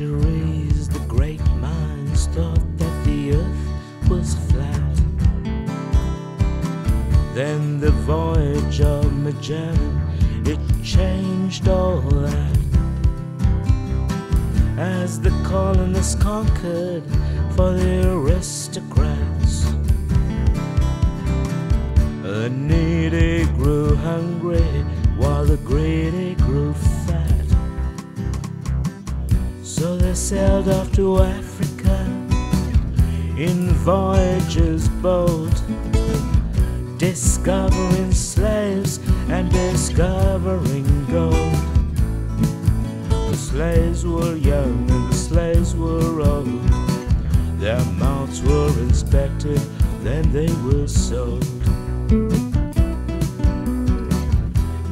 Centuries, the great minds thought that the earth was flat. Then the voyage of Magellan, it changed all that. As the colonists conquered for the aristocrats, the needy grew hungry while the greedy grew fat. They sailed off to Africa in voyages bold, discovering slaves and discovering gold. The slaves were young and the slaves were old. Their mouths were inspected, then they were sold.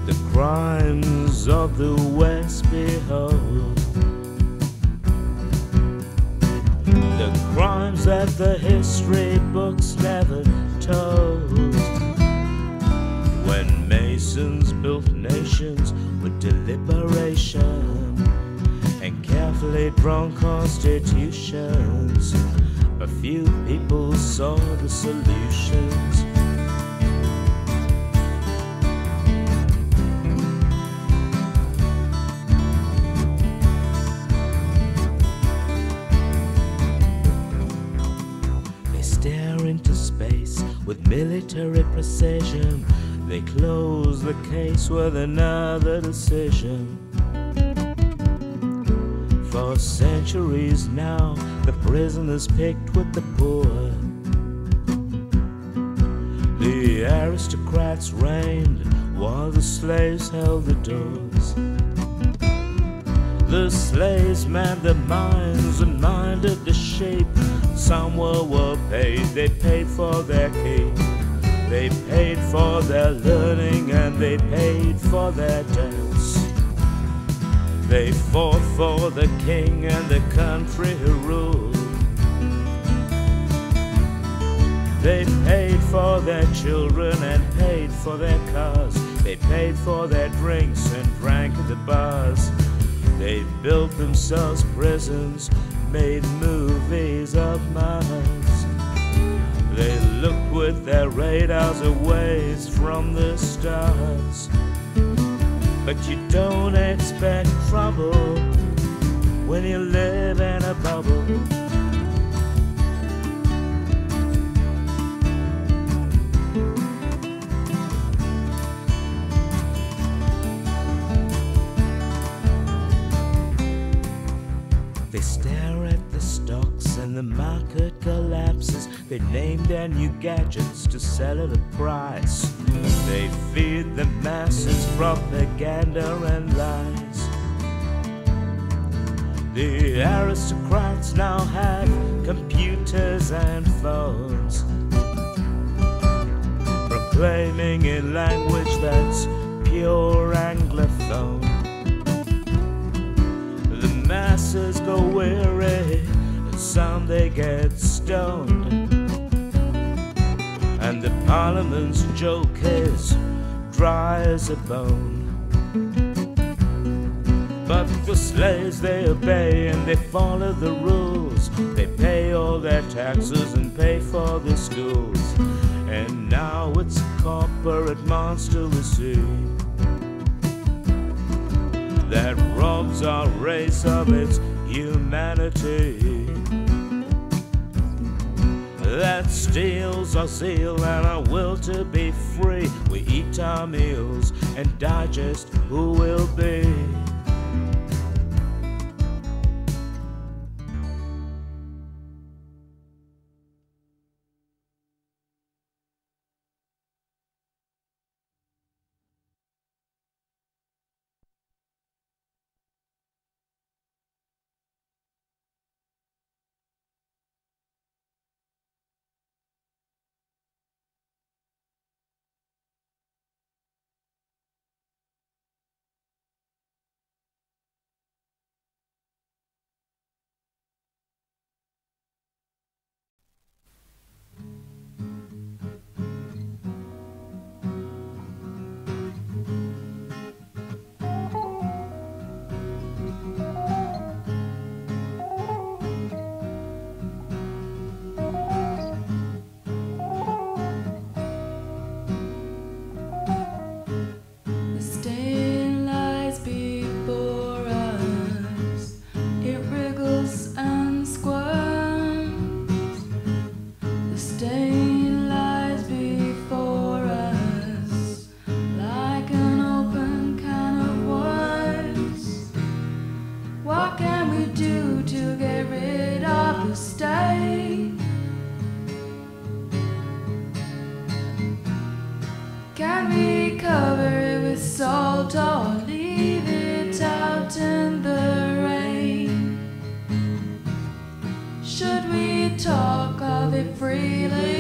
The crimes of the West behold. That the history books never told. When Masons built nations with deliberation and carefully drawn constitutions, a few people saw the solutions. With military precision. They close the case with another decision. For centuries now, the prisoners picked with the poor. The aristocrats reigned while the slaves held the doors. The slaves manned the mines and minded the sheep. Some were well paid, they paid for their keep. They paid for their learning and they paid for their debts. They fought for the king and the country who ruled. They paid for their children and paid for their cars. They paid for their drinks and drank at the bars. They built themselves prisons, made movies of Mars. They look with their radars away from the stars. But you don't expect trouble when you live in a bubble. They name their new gadgets to sell at a price. They feed the masses propaganda and lies. The aristocrats now have computers and phones, proclaiming in language that's pure Anglophone. The masses go weary, and some they get stoned. Parliament's joke is dry as a bone. But the slaves they obey and they follow the rules. They pay all their taxes and pay for the schools. And now it's a corporate monster we see that robs our race of its humanity. That steals our zeal and our will to be free. We eat our meals and digest who will be. Freely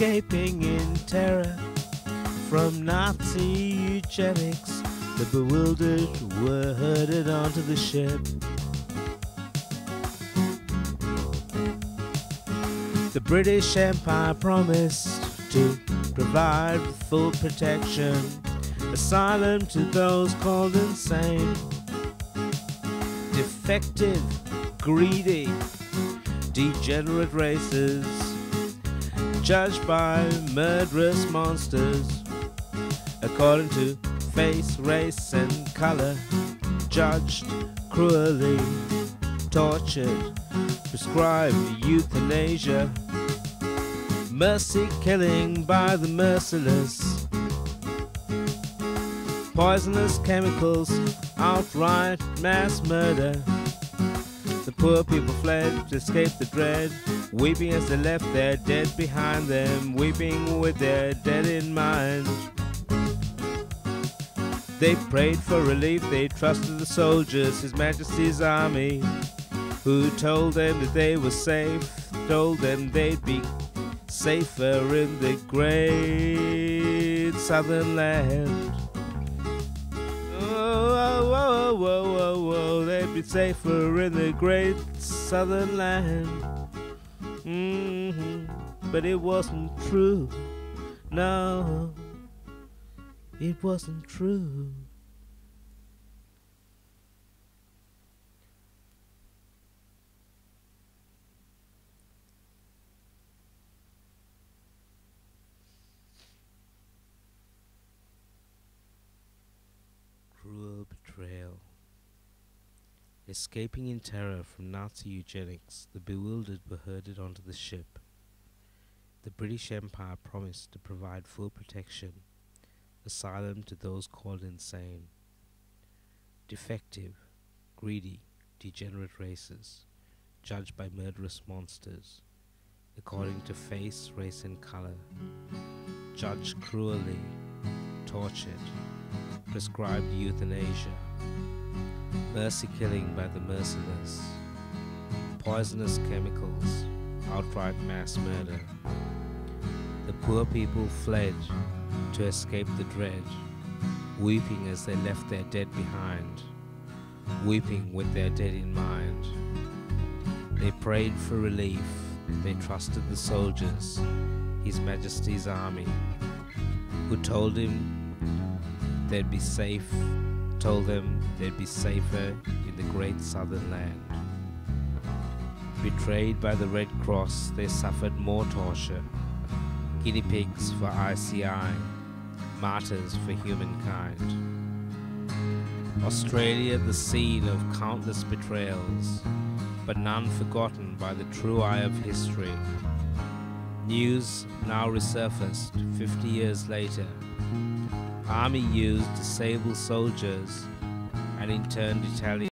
escaping in terror from Nazi eugenics. The bewildered were herded onto the ship. The British Empire promised to provide full protection, asylum to those called insane, defective, greedy, degenerate races, judged by murderous monsters, according to face, race, and color, judged cruelly, tortured, prescribed euthanasia, mercy killing by the merciless, poisonous chemicals, outright mass murder. Poor people fled to escape the dread, weeping as they left their dead behind them, weeping with their dead in mind. They prayed for relief, they trusted the soldiers, His Majesty's army, who told them that they were safe, told them they'd be safer in the great southern land. Oh, oh, oh, oh they'd safer in the great southern land. hmm But it wasn't true, no, it wasn't true. Escaping in terror from Nazi eugenics, the bewildered were herded onto the ship. The British Empire promised to provide full protection, asylum to those called insane, defective, greedy, degenerate races, judged by murderous monsters, according to face, race, and color, judged cruelly, tortured, prescribed euthanasia, mercy killing by the merciless, poisonous chemicals, outright mass murder. The poor people fled to escape the dread, weeping as they left their dead behind, weeping with their dead in mind. They prayed for relief, they trusted the soldiers, His Majesty's army, who told him they'd be safe, told them they'd be safer in the great southern land. Betrayed by the Red Cross, they suffered more torture. Guinea pigs for ICI, martyrs for humankind. Australia, the scene of countless betrayals, but none forgotten by the true eye of history. News now resurfaced 50 years later. Army used disabled soldiers and interned Italian